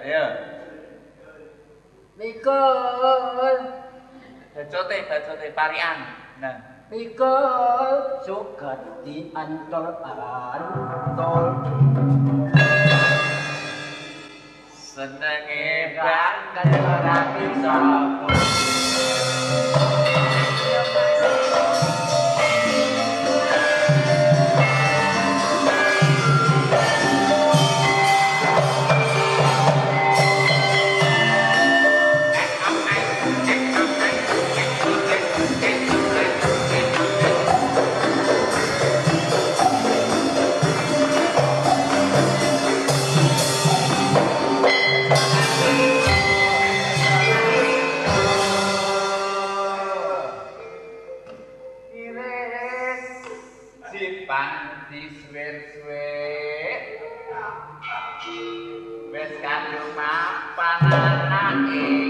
Ayo. Mikul. Bacote, bacote parian. Nah. Mikul suket di antol antol. Senenge Kan ora bisa. Sipang disuwir-suwe Wes kandung mapan anake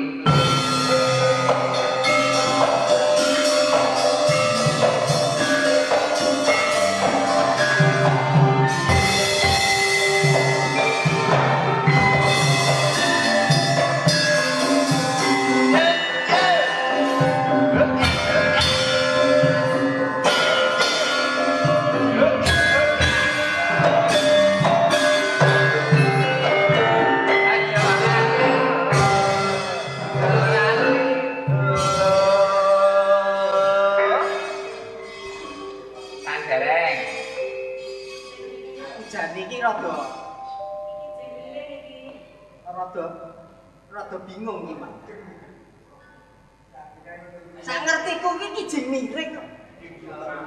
miring kok.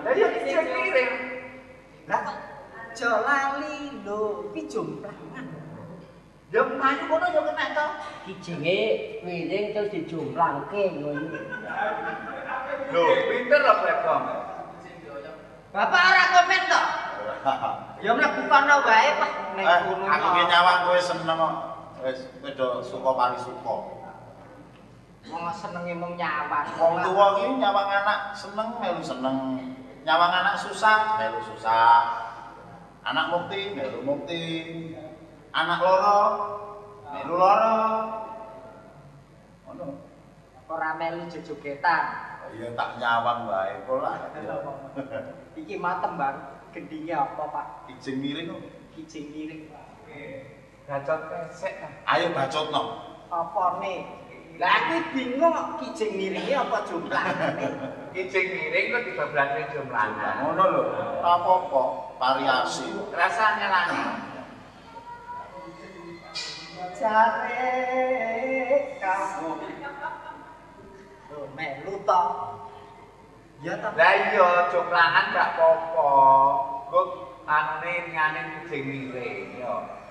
Lah yo kijing miring. Lah kok aja lali lho, iki jomplangan. Yo mlayu kono yo kena to. Kijinge miring terus dijumplangke ngono. Lho, pinter lho Bregong. Bapak ora komen to? Ya mlebu kono wae, Pak. Nek Eh, ngono. aku ki nyawang kowe seneng kok. Wis kowe do suka paling suka. Wong senenge mung nyawang. Wong tuwa ki nyawang anak seneng melu seneng. Nyawang anak susah melu susah. Anak mukti melu mukti. Anak loro melu loro. Ngono. ora melu jejogetan. Iya tak nyawang wae pola. Iki mah tembang gendinge apa, Pak? Kijing miring kok. Kijing miring. Gacot kesek ta. Ayo bacotno. Apa nih? Lah aku bingung kok kijing miringe apa jumlahane. Kijing miring kok dibablane jumlahan. Ngono lho. Apa-apa variasi. Rasane lani. Jare kamu. Melu to. Ya ta. Lah iya jumlahan gak apa-apa. Kok anune ngane kijing miring yo.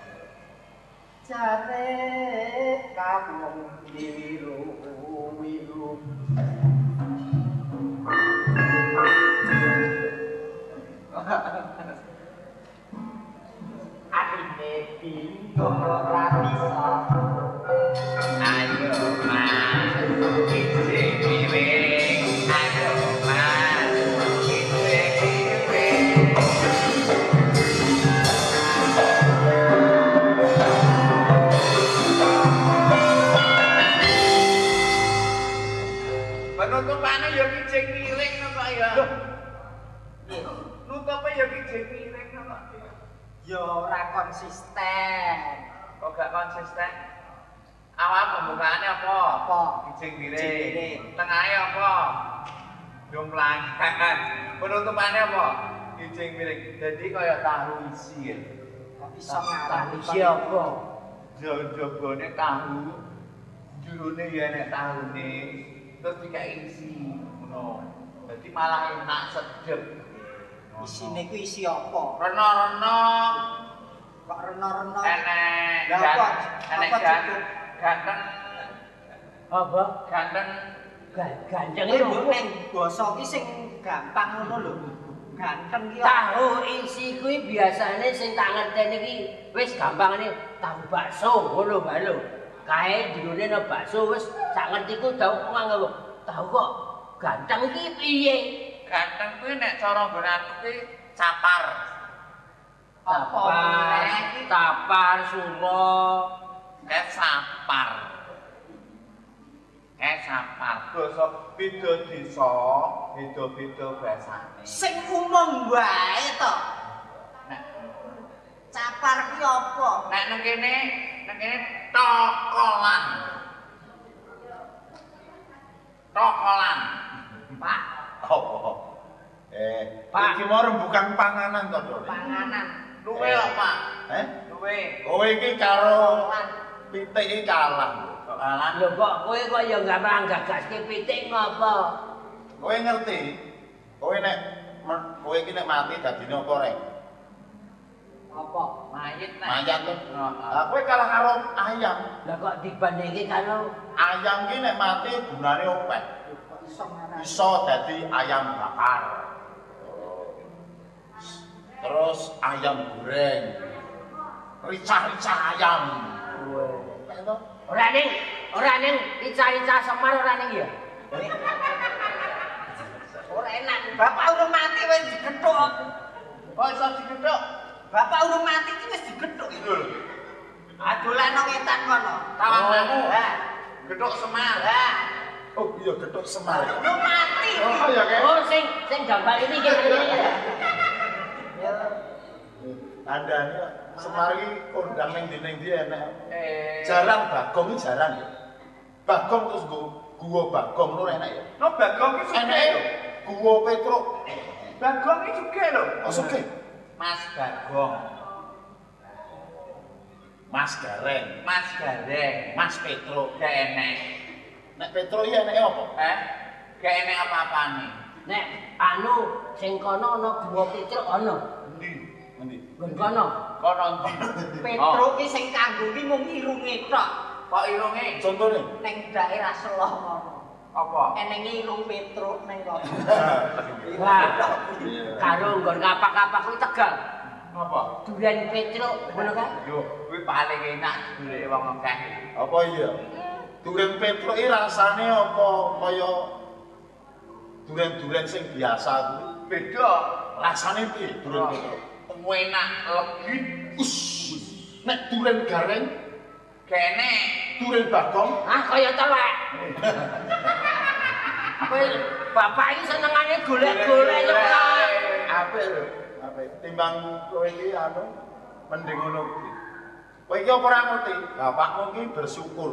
Jare kamu wiru wiru. Adine bingung ora bisa. Penutupannya apa? Kijing miring. Jadi kayak tahu isi ya. Kok iso ngarani Siapa? Jabone tahu. Jurune ya nek tahune. Terus dikai isi. Ngono. Jadi malah enak sedep. Isine ku isi apa? Reno-reno Kok reno-reno? enek Lah, apa? enek Apa ganteng Apa? ganteng Ga- Ganteng Ini itu. mbok ning basa ki sing gampang ngono lho. Ganteng ki Tahu isi kuwi biasane sing tak ngerteni iki wis gampang ini tahu bakso ngono bae lho. Kae jerone ana bakso wis sak ngertiku tahu nganggo tahu kok ganteng iki piye? ganteng kuwi nek cara aku kuwi capar Apa Tapar, meneh? tapar, sulo, Kesapar basa beda desa, beda-beda basane. Sing umum wae to. Nek Capar ki apa? nek nang kene, nang kene tokolan. Tokolan. Pak, Apa? Eh, Pak. iki mau rembukan panganan to, Dor. panganan. Luwe lho, Pak. Eh? Luwe. Kowe iki karo pitik iki kalah. Tokolan. Lho kok kowe kok ya nggak pernah gagaske pitik ngopo? Kowe ngerti? Kowe nek kowe iki nek mati dadine apa rek? Apa? Mayit nek. To. Heeh. Lah kowe kalah karo ayam. Lah kok dibandingke karo Ayam ki nek mati gunane opek. Iso. Iso dadi ayam bakar. Terus ayam goreng. Rica-rica ayam. Ora ning ora ning rica-rica Semar ora ning ya? Ora enak. Bapak udah mati wis digethuk. Kok iso digedhok? Bapak udah mati ki wis digethuk iki lho. Adolan nang etan kono. Tawanganmu. Lah, Gedhok semar. lah. Oh iya gedhok semar. Udah mati. Oh ya kayak Oh sing sing gambar ini kene. Anda ini semar iki kondang ning dinding dia enek. Eh. Jarang bagong iki jarang ya. Bagong terus gua gua bagong lu enak ya. No Bagong iki Enak ya. lho. Gua Petruk. Bagong iki sugih lho. Oh suke. Mas Bagong, Mas Gareng, Mas Gareng, Mas Petruk. gak enek. Nek Petruk iki enake apa? Eh? Gak enek apa-apane. Nek anu sing kono ana gua Petruk ana. Nggon kono. Kono endi? Petruk ki sing kanggo ki mung irunge tok. Kok irunge? Contone. Ning daerah Seloh kono. Apa? Eneng irung Petruk ning kono. Iya. karo nggon kapak-kapak kuwi Tegal. Apa? Durian Petruk ngono kan? Yo, kuwi paling enak golek wong akeh. Apa iya? Duren Petruk iki rasane apa kaya duren-duren sing biasa kuwi? Beda. Rasane piye duren Petruk? Enak legit, Us. Nek duren gareng, gak enek. duren bagong, Ah kaya telek. Kowe bapak iki senengane golek-golek kok. apik lho. Apik. Timbang kowe iki anu mending ngono. Kowe iki apa ora ngerti? Bapakmu iki bersyukur.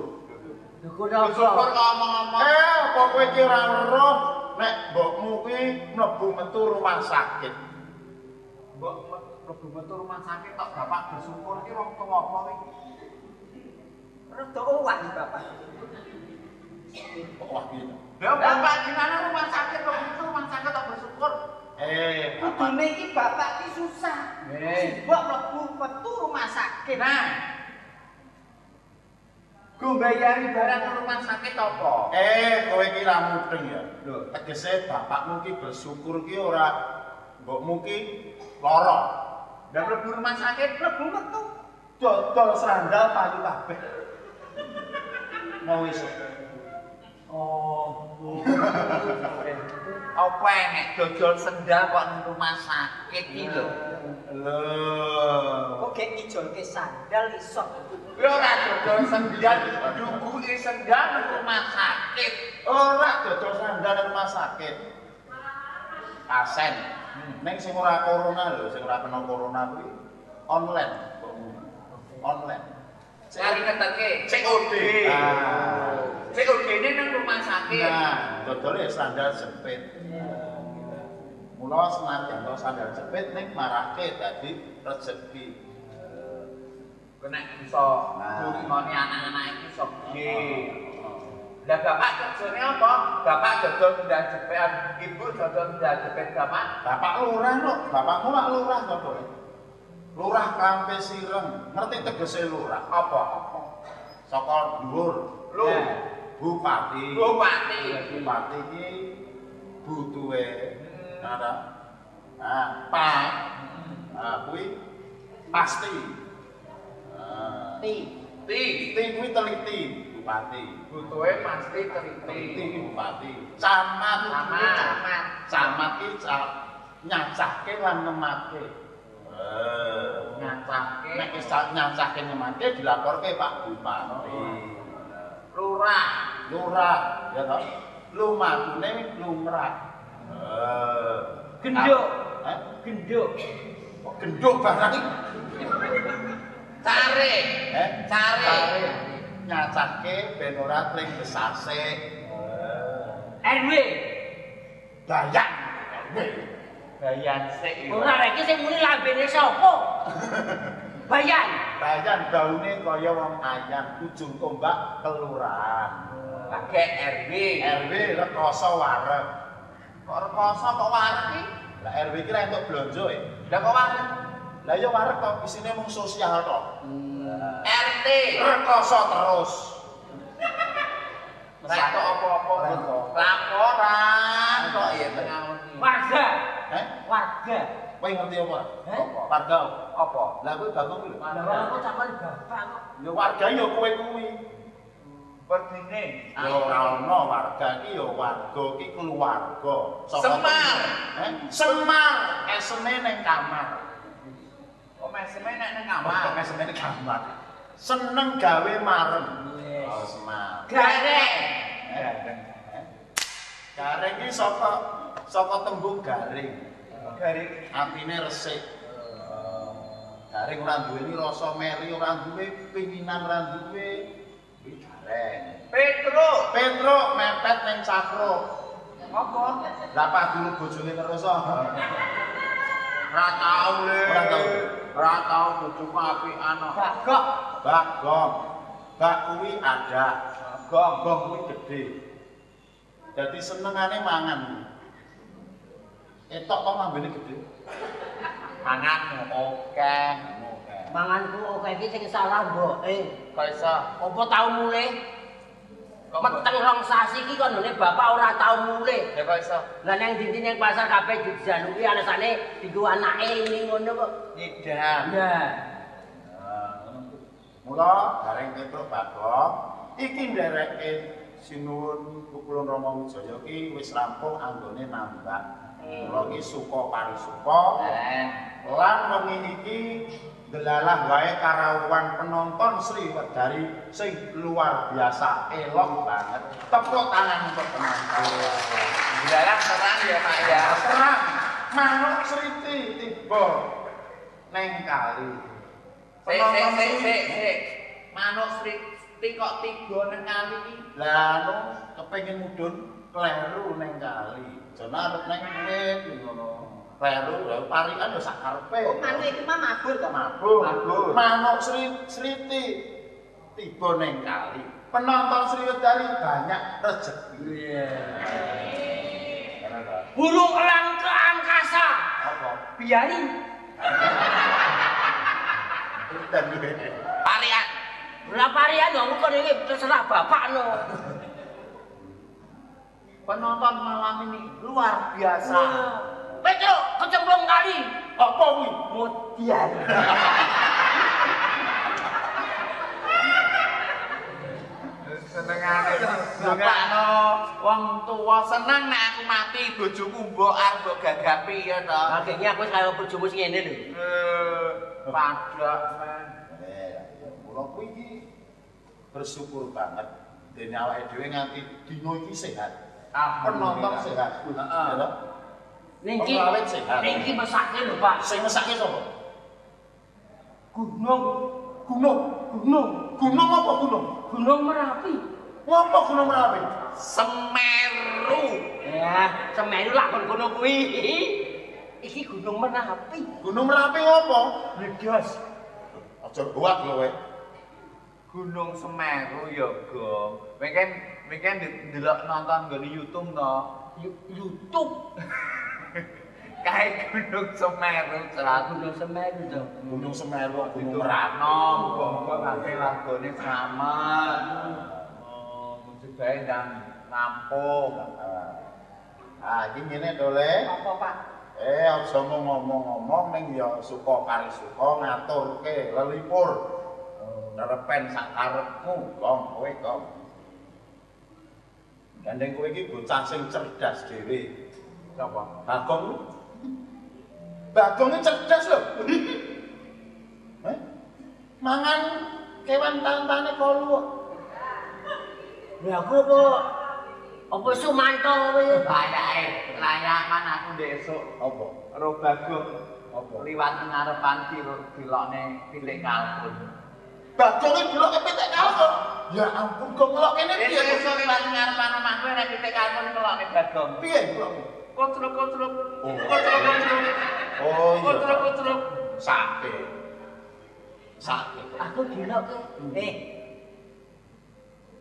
Syukur ngomong-ngomong. Eh, apa kowe iki ora weruh nek mbokmu kuwi mlebu metu rumah sakit. Mbok mlebu metu rumah sakit tok bapak bersyukur ki wong tuwa apa iki? Rada uwan Bapak. Gitu. Ya bapak gimana rumah sakit kok metu rumah sakit tok bersyukur? Eh, Kudune iki bapak ki susah. Eh. Mbok mlebu metu rumah sakit. Nah. Gue bayari barang ke rumah sakit apa? Eh, kowe iki ra mudeng ya. Lho. Tegese bapakmu ki bersyukur ki ora mbokmu ki lara. Udah mlebu rumah sakit, Mlebu metu. Dodol sandal payu kabeh. Mau isuk. Oh, apa enek dodol sendal kok nang rumah sakit iki lho? Lho. Kok gek ngijolke sandal iso. Kuwi ora dodol sendal, duguke sendal nang rumah sakit. Ora dodol sandal nang rumah sakit. Kasen. Ning sing ora corona lho, sing ora kena corona kuwi online. Online. Cari keteke, COD. Ah. COD ini nang rumah sakit. Nah, dodolnya sandal jepit. Mula senajan to sandal jepit ning marake dadi rezeki. Kena Nah. ngomongin anak-anak itu sok Lah bapak kerjanya apa? Bapak dodol sendal jepit, ibu dodol sendal jepit bapak. Bapak lurah no, bapakmu lak lurah to kowe. Lurah Kampe Sireng, ngerti tegese lurah? Apa? Saka dhuwur. Lu. Ya, Bupati. Bupati. Bupati iki butuhe. Nah, ta? nah, Pak. nah kuwi pasti. Nah, Ti. Ti. Ti kuwi teliti bupati. Butuhe teliti. iki bupati. Camat Camat. Camat. Iki ca- nyacahke lan nemake. Eh, Ngacake nek wis nyacahke nyematke dilaporke Pak Bupati. Lurah. Lurah, ya toh. Lumatune lumrah. Eh. Genduk. Eh? Genduk. Kok genduk barang iki? Care. Eh? Care. Care. Nyacahke ben ora tring besase. RW. Dayak. Bayan sik. Ora iki sing muni lambene sapa? Bayan. Bayan daune kaya wong ayam ujung tombak kelurahan. Pakai RW. RW rekoso wareg. Kok rekoso kok wareg iki? Lah RW ki ra entuk blonjo e. Lah kok wareg? Lah ya wareg kok isine mung sosial tok. RT. Rekoso terus. Satu apa-apa Ora entuk. laporan kok ya tengah. Warga. Eh? Warga. Kowe ngerti apa? Eh? Warga. Apa? Lah kowe bagong lho. Lah kok sampean bapak kok. Ya warga ya kowe kuwi. Perdine. Ya ora ono warga iki ya warga iki keluarga. Semar. Eh? Semar. Esene ning kamar. Kok meseme nek nang kamar. esene ning kamar. Seneng gawe marem. Gareng. Eh? Garing iki saka saka tembung garing. Garing. Atine resik. Garing ora duweni rasa meri, ora duwe pinginan, ora duwe garing. Petro. Petro mepet ning cakro. Apa? Lah padune bojone terus oh. Ora tau le. Ora tau. Ora tau bojoku apikan kok. Bagok. Bagong. Bak kuwi ada. Gong. Gong kuwi gede. Dadi senengane mangan. Etok kok ngambene gede. Manganmu oke. Manganku oke iki sing salah mboke. Kok iso? Apa tau mulih? Kok Meteng rong sasi iki konone bapak ora tau mulih. Ya kok iso? Lah nang dindi ning pasar kabeh dijaluki alasane digo anake ini ngono kok. Nyidam. Nah, Mula bareng Petro Bagong iki ndereke sinuwun Pukulun Rama Wijaya ki wis rampung anggone nambah. Mula iki suka parisuka Eh. lan wengi iki delalah wae karawuhan penonton Sri Wedari sing luar biasa elok banget. Tepuk tangan untuk penonton. Dilalah terang ya Pak ya. Terang manuk Sriti tiba neng kali. Sik sik sik sik. Manuk Sri Sri kok tiga nang kali iki. Lah anu kepengin mudhun kleru neng kali. Jane arep neng wit ngono. Kleru lha parikan ya sak karepe. Oh, manuk mah mabur to. mabur. Mabur. Manuk Sriti tiba kali. Penonton Sri Wedari banyak rezeki. iya. Burung elang ke angkasa. Apa? Biarin. Parian. Lah parian dong kok iki terserah bapak no. Penonton malam ini luar biasa. Petro, kecemplung kali. apa kuwi? Mutiara. Senengane dongakno wong tuwa seneng nek aku mati bojoku mbok arep mbok gagapi ya to. Akhirnya aku kaya bojomu sing ngene lho. Eh, padak men. Eh, kula kuwi iki bersyukur banget dene awake dhewe nganti dino iki sehat. Penonton sehat. Heeh. Ningki. Pengawet sehat. Ningki mesake lho, Pak. Sing mesake sapa? Gunung. Gunung. Gunung. Gunung apa gunung? Gunung Merapi. Ngapa gunung Merapi? Semeru. Ya, Semeru lah kon kono kuwi. Iki Gunung Merapi. Gunung Merapi ngapa? Meledos. Aja buat lho kowe. Gunung Semeru ya, Gong. Mungkin mungkin ndelok nonton nggone YouTube to. YouTube. Kayak Gunung Semeru celaka. Gunung Semeru to. Gunung Semeru, Gunung Itu Merapi. Rano, muga-muga kabeh lagone selamat. Oh, muga dan nampung. Ah, iki ngene to, Le. Apa, Pak? Eh, aja mau ngomong-ngomong ning ya suka kari suka ngaturke lelipur. Nerepen sak karepmu, Gong, kowe, Gong. Gandeng kowe iki bocah sing cerdas dhewe. Sapa? Bagong lu. Bagong iki cerdas lho. Eh? mangan kewan tantane kolu. Lha aku apa apa sumanto kowe? Bayake layaman aku ndesuk Apa? karo Bagong Apa? liwat ngarepan dilokne pitik kalkun. Bagong delok pitik kalkun. Ya ampun, kok ngelok kene piye? Esuk liwat ngarepan kowe nek pitik kalkun ngelokne Bagong. Piye kok? Kocruk kocruk. Oh. Kocruk kocruk. Oh Kocruk kocruk. Sate. Sate. Aku ke. Eh.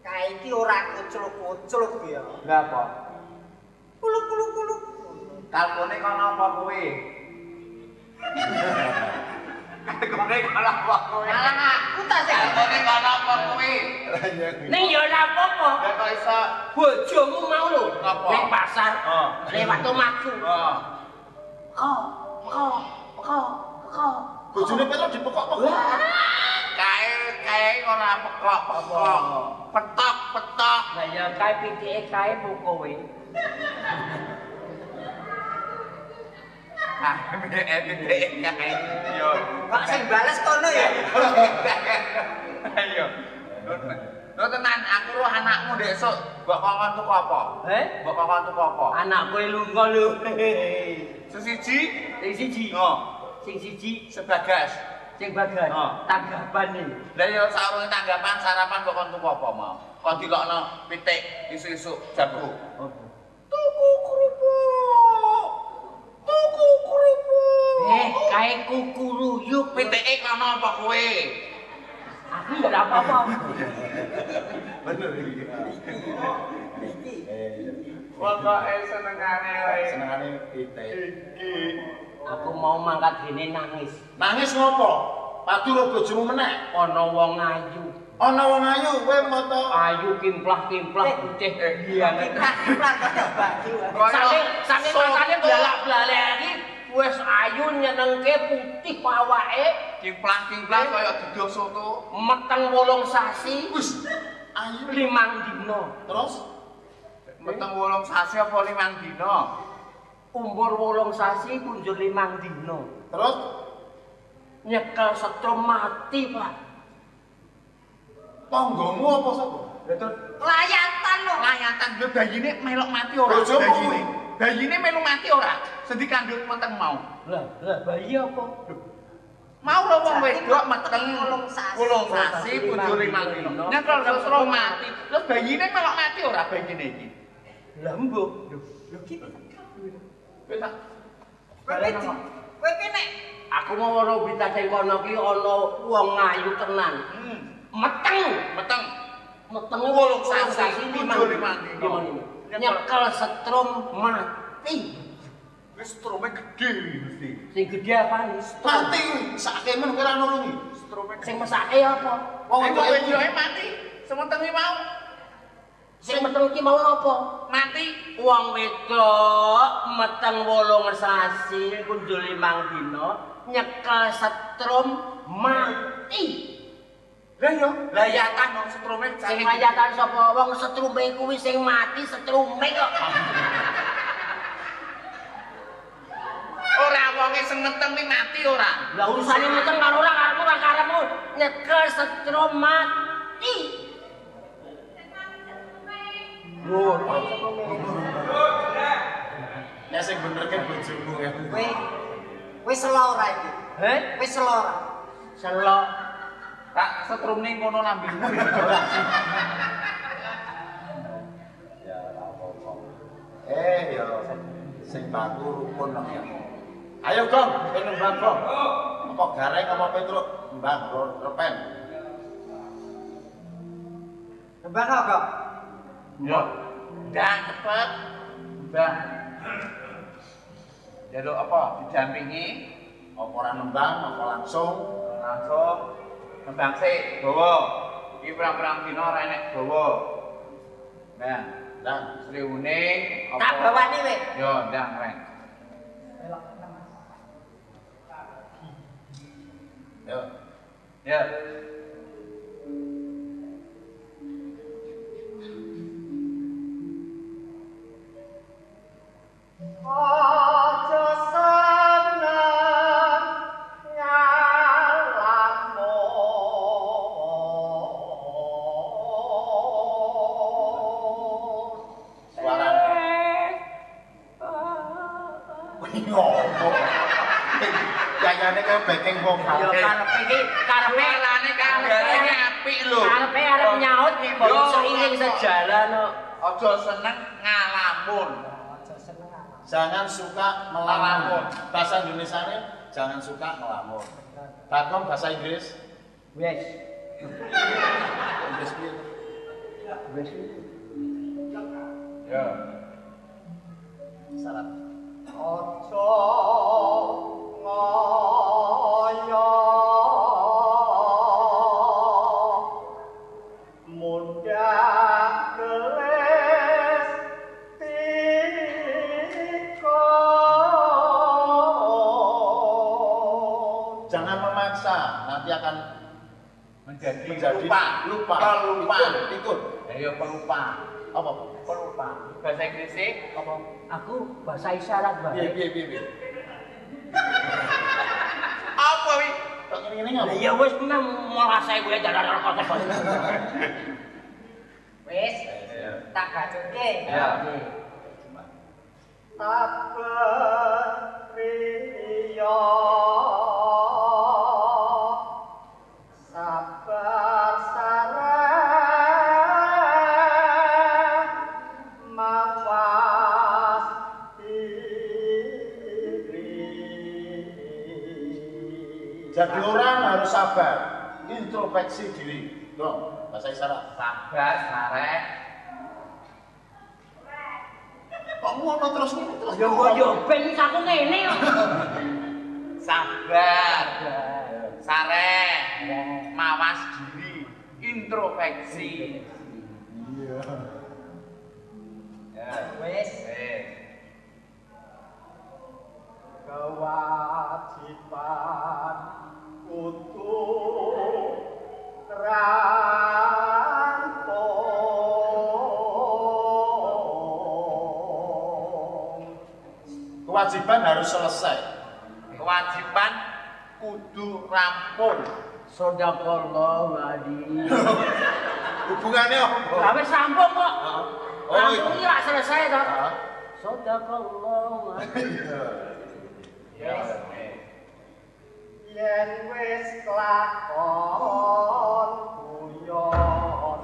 Kae iki ora kucluk-kucluk ya. Lah apa? Kuluk-kuluk-kuluk. Kalkune kono apa kowe? Kono apa kowe? Alah aku ta sing kono apa kowe? Ning ya ora apa-apa. Kok iso Bojomu mau lho Apa? ning pasar. Lewat omahku. Oh. Kok, kok, kok, kok. Bojone Petruk dipekok-pekok. Kae kae ora pekok pekok. Petok petok. Lah ya kae pitike kae mu kowe. Ah, pitik kae. Yo. kok sing bales kono ya. Ayo. Lho tenan aku roh anakmu besok mbok kokon tuku apa? Eh? Mbok kokon tuku apa? Anak kowe lunga lho. Sesiji Sing siji. Oh, Sing siji sebagas. sing bagan. Oh. Tanggapan iki. Lah ya saurunge tanggapan sarapan mbok kon tuku apa mau? Kon dilokno pitik isu-isu jago. Tuku kerupuk. Tuku kerupuk. Eh, kae kukuruyuk pitike kono apa kowe? Aku ora apa-apa. Bener iki. Eh, Pokoke senengane wae. senengane pitik. Iki. Aku mau mangkat gene nangis. Nangis ngopo? Padu lo bojomu meneh. Ana wong ayu. Ana wong ayu kowe moto. Ayu kimplah-kimplah putih. Iya. Kiprah-kiprah kaya baju. Saking saking makane blalak-blalek iki wis ayu nyenengke putih awake, Kimplang-kimplang kaya duduk soto. meteng wolong sasi, Wis ayu. limang dino. Terus Meteng wolong sasi apa limang dina? Umur wolong sasi kunjur limang dino. terus Nyekel setrum mati, Pak. tanggamu apa sapa? Layatan lho. Layatan lho bayine melok mati ora? Bojomu Bayine. kuwi. bayi ini minum mati ora? Sedih kandung mateng mau? Lah lah bayi apa? Mau lo wong wedok meteng pulung sasi. punjure mati. nya kalau terus lo mati. Terus bayine ini mati ora bayi ini ini lembu lo lo kita kita kowe kene aku mau loro berita sing kono ki ana wong ayu tenan. Hmm. Meteng! Meteng. Meteng wolung sasi punjuri mati. Nyekel setrum mati. Wis strume gedhe mesti. Sing gedhe apa nih? Mati sakake men ora nulungi. Strume Sing mesake apa? Wong itu wedoke mati. Sementengi mau Sing meteng ki mau apa? mati. Wong wedok meteng wolong sasi kunjul limang dina nyekel setrum mati. Lah yo, layatan wong strume Sing mayatan sapa wong setrume kuwi sing mati setrume kok. Ora wonge sing meteng ki mati ora. Lah urusane meteng karo ora karepmu ora karepmu nyekel setrum mati. Lho, Ya sing bener kan bojomu ya. kowe kowe selo ora iki. Heh? Kowe selo ora. Selo Tak setrum ning kono lambemu. Ya ora apa-apa. Eh ya sing baku rukun nang ya. Ayo Gong, nembang Gong. Apa gareng apa Petruk? Mbang ro- repen. Nembang kok. Yo. Ndang cepet. Mbah. Jaluk apa? Didampingi Apa ora nembang apa langsung? langsung nembang sik bawa. Iki perang-perang dina ora enek bawa. Nah, Dan sriune Tak bawani kowe. Yo, ndang reng. yo Ya. Aja wong Ya kafe. karepe iki karepe Pelane kabarane apik lho. karepe arep nyaut nek mbok Yo. seiring sejalan kok. Aja seneng ngalamun. Jangan suka melamun. Bahasa Indonesia jangan suka melamun. Bakom bahasa Inggris. Wes. Inggris piye? Wes. Ya. Syarat. Ojo Jangan memaksa, nanti akan Menjadi, menjadi lupa. lupa. Pelupa. Ikut. Ayo pelupa. Apa? Pelupa. Bahasa Inggrisnya Apa? Aku bahasa isyarat, Mbak. Piye piye piye. Apa wi? Kok ya wis malah saya gue dalan kok kok. wis tak gajuke Ya. Sabriya sabar harus sabar, introspeksi diri. Dong, bahasa isyarat. Sabar, sarek. Kok ngono terus ngene terus? Ya kok yo ben aku ngene kok. Sabar. Sarek. Mawas diri. Introspeksi. Iya. Ya. wis Eh. kewajiban Kewajiban harus selesai. Kewajiban kudu rampung. Sadaqallahu aladzim. Hubungannya apa? Lah wis rampung kok. Heeh. Oh, Rampung iya. iki lak selesai to. Heeh. Sadaqallahu aladzim. Iya. Ya. Eh. yen wis kelakon guyon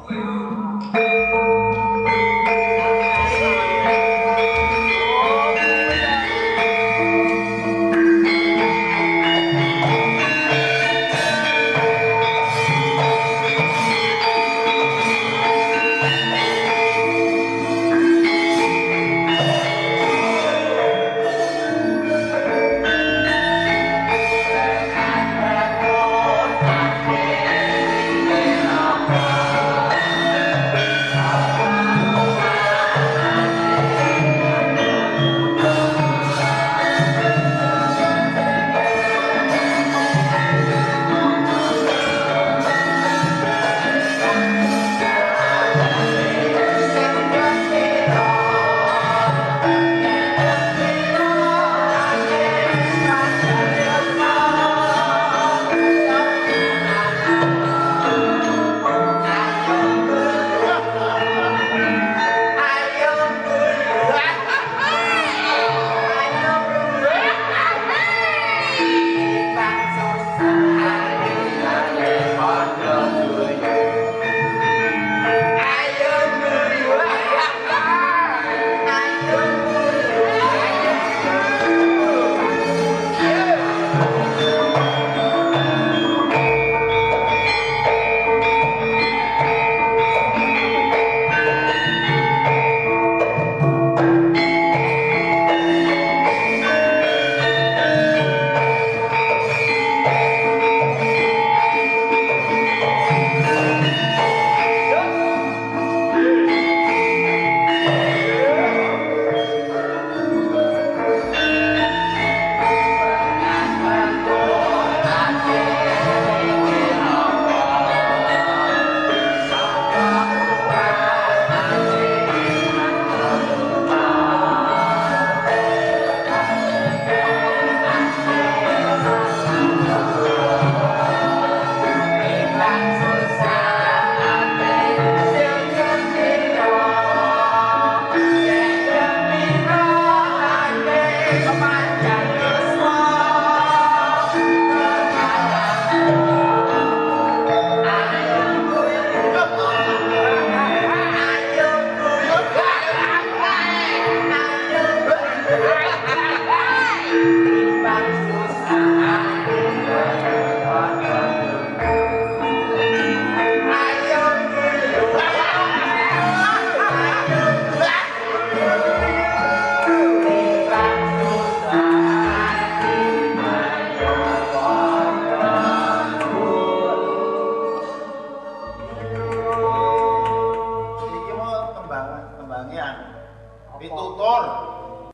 pitutur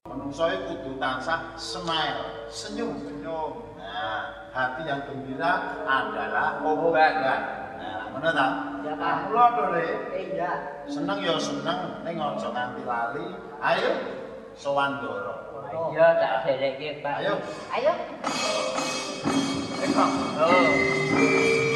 menungso iku kudu tansah smile. Senyum. Senyum. Nah hati yang gembira adalah obat nah ngono ta? Ya, Pak. To Le Iya. seneng ya seneng. Ning aja nganti lali. Ayo sowan Doro Iya tak dereke Pak. ayo. Ayo. Oh.